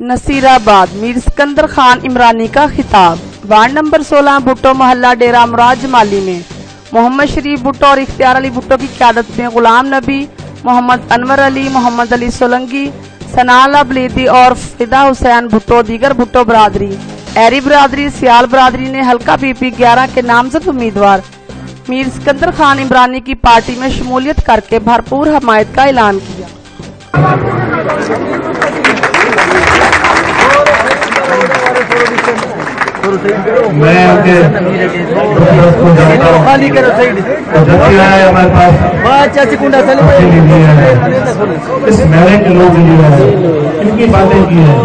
نصیر آباد میر سکندر خان عمرانی کا خطاب۔ وارڈ نمبر سولہ، بھٹو محلہ، ڈیرہ مراج مالی میں۔ محمد شریف بھٹو اور اختیار علی بھٹو کی قیادت میں غلام نبی، محمد انور علی، محمد علی سولنگی سنالا بلیدی اور فدا حسین بھٹو، دیگر بھٹو برادری۔ ایری برادری، سیال برادری نے ہلکا پی پی گیارہ کے نامزد امیدوار۔ میر سکندر خان عمرانی کی پارٹی میں شمولیت کر کے بھرپور حمایت کا اعلان کیا۔ میں ان کے کو جانتا ہوں خالی کرو سائیڈ ہمارے پاس بات چاچی کنڈا سلی اس محلے کے لوگ لیے ہیں ان کی باتیں کی ہیں۔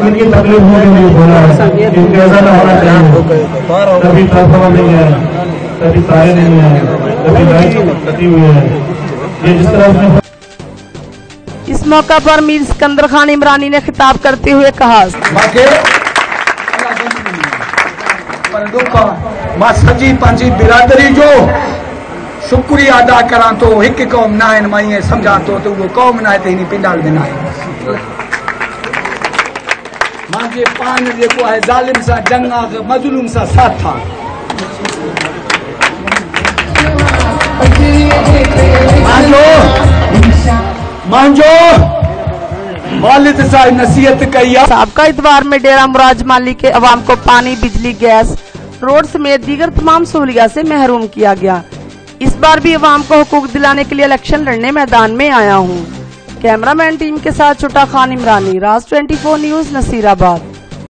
ان کی تکلیفوں کے لیے بولا ہے۔ ان کا ایسا نہ ہونا چاہیے۔ کبھی ٹرانسفارمر نہیں ہے۔ کبھی تارے نہیں ہیں کبھی لائٹ کٹی ہوئی ہے۔ یہ جس طرح اس نے موقع پر میر سکندر خان عمرانی نے خطاب کرتے ہوئے کہا۔ ماں سجی پانچی برادری جو شکریہ آدھا کران تو ہک قوم نہ ہے نمائی ہے سمجھا تو تو وہ قوم نہ ہے تو ہن پنڈال میں نہ ہے۔ ماں جے پان جے کو ہے، ظالم سا جنگ جنگا مظلوم سا، ساتھ تھا۔ ماں جو مانجو! والد صاحب نصیحت کیا سابقہ اتوار میں ڈیرہ مراج مالی کے عوام کو پانی، بجلی، گیس، روڈ سمیت دیگر تمام سہولیات سے محروم کیا گیا۔ اس بار بھی عوام کو حقوق دلانے کے لیے الیکشن لڑنے میدان میں آیا ہوں۔ کیمرہ مین ٹیم کے ساتھ چھوٹا خان عمرانی، راز 24 نیوز نصیر آباد